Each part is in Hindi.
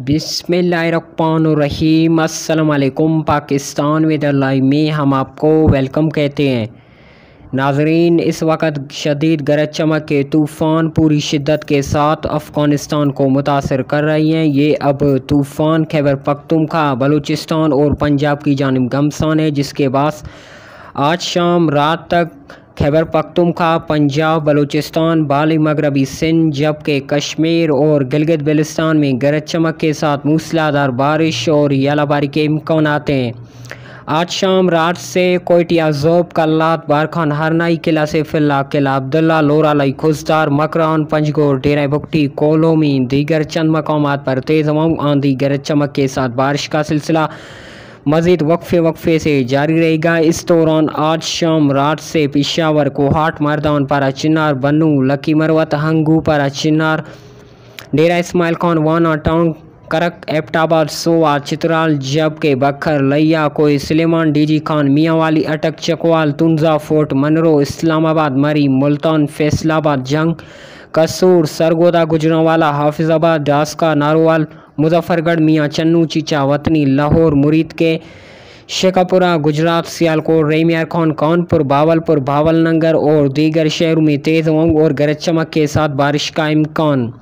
बिसमीम अल्लाम पाकिस्तान विद लाइव में हम आपको वेलकम कहते हैं। नाजरीन, इस वक्त शदीद गरज चमक के तूफ़ान पूरी शिद्दत के साथ अफ़गानिस्तान को मुतासर कर रही हैं। ये अब तूफ़ान खैबर पख्तूनख्वा, बलूचिस्तान और पंजाब की जानब गमसान है, जिसके बाद आज शाम रात तक खैबर पख्तूनख्वा पंजाब, बलूचिस्तान, बाली मगरबी सिंध जबकि कश्मीर और गिलगित बलिस्तान में गरज चमक के साथ मूसलाधार बारिश और यालाबारी के इम्कान आते हैं। आज शाम रात से कोयटिया जोब कल्लात बारखान हरनाई किला से फिल्ला किला अब्दुल्ला लोरालाई खुजदार मकरान, पंजगोर डेरा बुकटी कोलोमी, दीगर चंद मकाम पर तेज़ आंधी गरज चमक के साथ बारिश का सिलसिला मज़ीद वक्फे वक्फे से जारी रहेगा। इस दौरान आज शाम रात से पिशावर कोहाट मरदान पारा चिनार बनू लकी मरवत, हंगू पारा चिनार डेरा इसमाइल खान, वाना टाउन करक एपटाबाद सोवा, चित्राल, जब के बखर, लैया कोई, सलेमान, डीजी खान मियाँ वाली अटक, चकवाल, तुंजा फोर्ट, मनरो, इस्लामाबाद, मरी, मुल्तान, फैसलाबाद, जंग, कसूर, सरगोदा, गुजरावाला, हाफिजाबाद डास्का नारोवाल, मुजफ्फरगढ़, मियाँ चन्नू, चीचा, वतनी, लाहौर, मुरीद के, शेखापुरा, गुजरात, सियालकोट, रेमियार खान, कानपुर, बावलपुर भावलनगर और दीगर शहरों में तेज़ होंग और गरज चमक के साथ बारिश का इम्कान।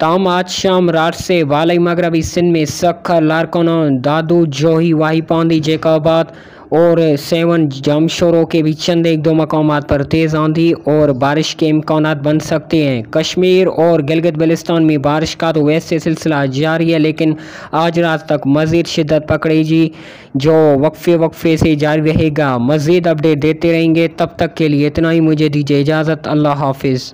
ताम आज शाम रात से वालई मगरबी सिंध में सखर लारकोना, दादू जोही वाही पांदी जैकाबाद, और सेवन जमशोरों के भी चंद एक दो मकाम पर तेज़ आंधी और बारिश के इम्कान बन सकते हैं। कश्मीर और गिलगित बलिस्तान में बारिश का तो वैसे सिलसिला जारी है, लेकिन आज रात तक मज़ीद शिद्दत पकड़ेगी, जो वक्फे वक्फे से जारी रहेगा। मज़ीद अपडेट देते रहेंगे। तब तक के लिए इतना ही। मुझे दीजिए इजाज़त। अल्लाह हाफिज़।